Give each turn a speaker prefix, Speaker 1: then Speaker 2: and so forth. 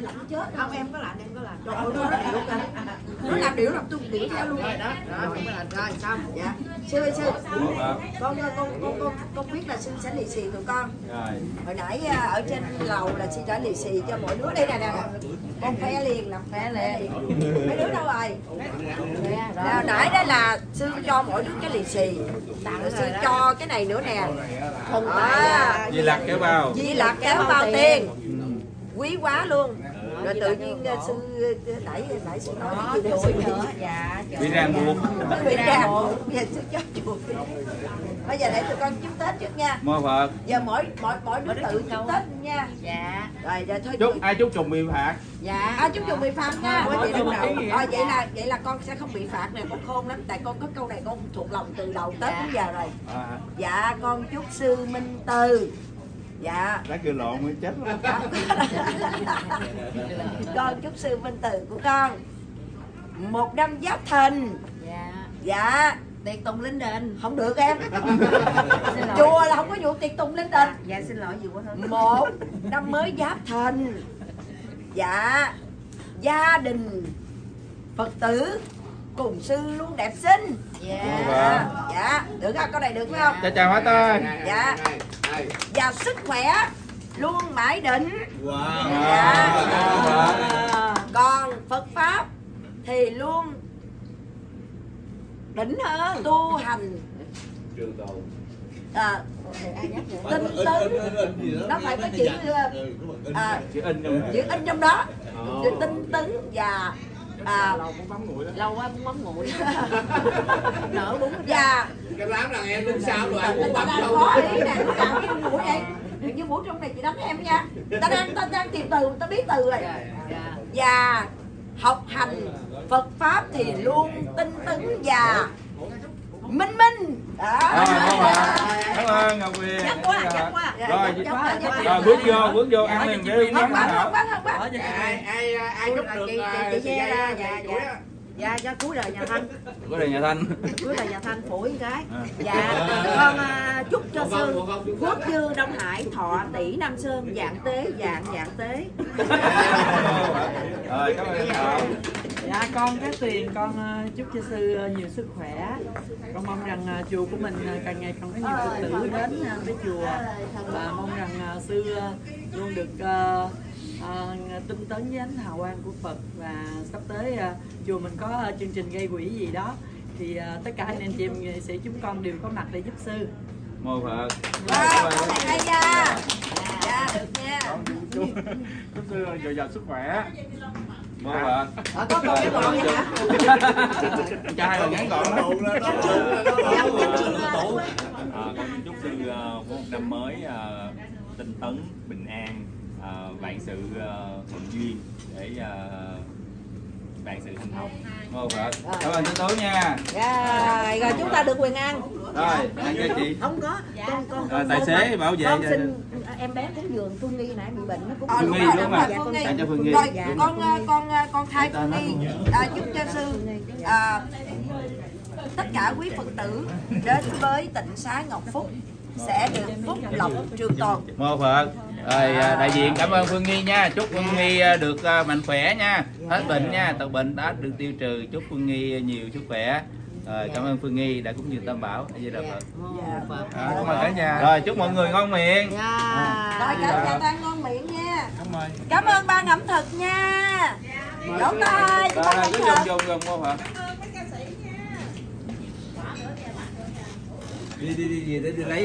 Speaker 1: lạnh chết
Speaker 2: không em có lạnh em có lạnh
Speaker 1: trời ơi nó làm điệu kìa nó làm điệu làm tôi điệu theo luôn.
Speaker 2: Rồi đó. Đó em có lạnh rồi xong
Speaker 1: dạ sư ơi sư. Con con con con con biết là sư sẽ lì xì tụi con.
Speaker 3: Rồi.
Speaker 1: Hồi nãy à, ở trên lầu là sư đã lì xì cho mỗi đứa. Đây nè nè con phe liền làm phe liền. Mấy đứa đâu rồi? Hồi nãy đó là sư cho mỗi đứa cái lì xì. Rồi sư cho cái này nữa nè.
Speaker 2: Thùng
Speaker 1: à,
Speaker 3: Di lặc kéo bao.
Speaker 1: Di Lặc kéo bao tiền. Quý quá luôn rồi tự nhiên uh, sư uh, nãy nãy sư nói cái gì đó. sư bị
Speaker 2: dạ
Speaker 3: bị ràng buộc.
Speaker 1: Bị ràng buộc. bây giờ sư cho chuột. Bây giờ để tụi con chúc tết trước nha.
Speaker 3: Mô phật
Speaker 1: giờ mỗi mỗi mỗi đứa tự chúc tết nha.
Speaker 2: Dạ.
Speaker 1: Rồi giờ thôi
Speaker 3: chúc ai chúc trùng bị phạt?
Speaker 1: Dạ. À, chúc chúc bị phạt nha.
Speaker 2: Mỗi
Speaker 1: vậy à,
Speaker 2: á.
Speaker 1: vậy là vậy là con sẽ không bị phạt nè. Con khôn lắm tại con có câu này con thuộc lòng từ đầu tết đến giờ rồi.
Speaker 3: À,
Speaker 1: dạ con chúc sư minh từ dạ.
Speaker 3: Đã kêu lộn mới chết luôn
Speaker 1: con chúc sư minh từ của con. Một năm giáp thìn.
Speaker 2: Dạ.
Speaker 1: Dạ.
Speaker 2: Tiệc tùng linh đình.
Speaker 1: Không được em.
Speaker 2: Xin lỗi.
Speaker 1: chùa là không có vụ tiệc tùng linh đình.
Speaker 2: Dạ xin lỗi nhiều quá hơn
Speaker 1: một năm mới giáp thìn. Dạ. Gia đình. Phật tử cùng sư luôn đẹp xinh.
Speaker 2: Dạ.
Speaker 1: Dạ. Dạ. Được không câu này được phải không?
Speaker 3: Chào chào hóa tên
Speaker 1: dạ. Và sức khỏe luôn mãi định.
Speaker 3: Wow.
Speaker 1: Dạ. Còn phật pháp thì luôn đỉnh hơn. Tu hành. À, tinh tấn. nó phải có chữ à,
Speaker 3: chữ in trong
Speaker 1: chữ in trong đó. Chữ tinh tấn và à,
Speaker 2: lâu quá muốn mắm nguội. Nở bún
Speaker 1: và
Speaker 4: cái đám là em đứng sau rồi anh
Speaker 1: người
Speaker 4: cũng
Speaker 1: đang
Speaker 4: đâu
Speaker 1: có ý nè nó làm cái mũi vậy. Đừng như mũi trong này chị đánh em nha. Ta đang ta đang tìm từ ta biết từ rồi.
Speaker 2: Dạ
Speaker 1: và học hành Phật pháp thì luôn tinh tấn và minh minh. Đó.
Speaker 3: Cảm ơn ngọc huyền
Speaker 2: Quá, chắc quá.
Speaker 3: rồi bước vô bước vô ăn liền để
Speaker 1: không
Speaker 3: nóng
Speaker 1: quá
Speaker 3: hảo
Speaker 1: không quá không quá
Speaker 4: ai ai ai chúc được
Speaker 2: chị
Speaker 4: à,
Speaker 2: che
Speaker 4: dây,
Speaker 2: ra
Speaker 4: à,
Speaker 2: dạ dạ
Speaker 4: á.
Speaker 2: dạ cho cuối đời nhà thanh.
Speaker 3: Của đời nhà thanh.
Speaker 2: Cuối đời nhà thanh phủi cái
Speaker 3: À.
Speaker 2: dạ con à, chúc cho sư quốc dư đông hải thọ tỷ nam sơn dạng tế dạng dạng tế.
Speaker 3: Rồi cảm ơn.
Speaker 5: Dạ con Cát Tuyền con ờ, chúc cho sư ờ, nhiều sức khỏe. Con mong rằng ờ, chùa của mình ờ, càng ngày càng có nhiều Phật tử đến ờ, với chùa và mong rằng ờ, sư ờ, luôn được ờ, ờ, tinh tấn với ánh hào quang của Phật và sắp tới ờ, chùa mình có ờ, chương trình gây quỹ gì đó thì ờ, tất cả anh em chị em nghệ sĩ chúng con đều có mặt để giúp sư.
Speaker 3: mô phật
Speaker 1: wow hay nha dạ được nha
Speaker 3: chúc sư dồi dào sức khỏe mô phật
Speaker 1: Ờ, có câu cái gọn hả?
Speaker 3: Cho hai lần ngắn gọn? Đó
Speaker 6: À, con xin chúc sư có một năm mới ờ, tinh tấn, bình an, vạn sự thuận duyên để vạn sự thành thông.
Speaker 3: mô phật cảm ơn sư tú nha.
Speaker 1: Rồi rồi chúng ta được quyền ăn
Speaker 3: rồi ăn cho chị.
Speaker 2: Không có. Con con
Speaker 3: Rồi, tài xế bảo vệ
Speaker 2: con xin em bé cúng giường phương nghi nãy bị bệnh nó cũng
Speaker 3: Phương
Speaker 1: đúng
Speaker 3: Nghi đúng
Speaker 1: đúng
Speaker 3: rồi.
Speaker 1: rồi, Phương Nghi.
Speaker 3: Tặng cho Phương Nghi.
Speaker 1: Rồi, con con con thay Phương Nghi. À, chúc cho sư à, tất cả quý Phật tử đến với tịnh xá Ngọc Phúc sẽ được phúc lộc trường tồn.
Speaker 3: mô phật. Rồi à, đại diện cảm ơn phương nghi nha. Chúc phương nghi à, được à, mạnh khỏe nha. Hết bệnh nha. Tật bệnh đã được tiêu trừ. Chúc phương nghi nhiều sức khỏe rồi cảm ơn phương nghi đã cúng dường tam bảo. A di đà phật cảm ơn cả nhà. Rồi chúc mọi người ngon miệng.
Speaker 2: Dạ.
Speaker 1: Rồi cả nhà ta ngon miệng nha. Cảm ơn. Ban ẩm thực nha. Vỗ tay cho ban
Speaker 3: rồi
Speaker 1: ẩm thực.
Speaker 3: đi đi đi đi để đi lấy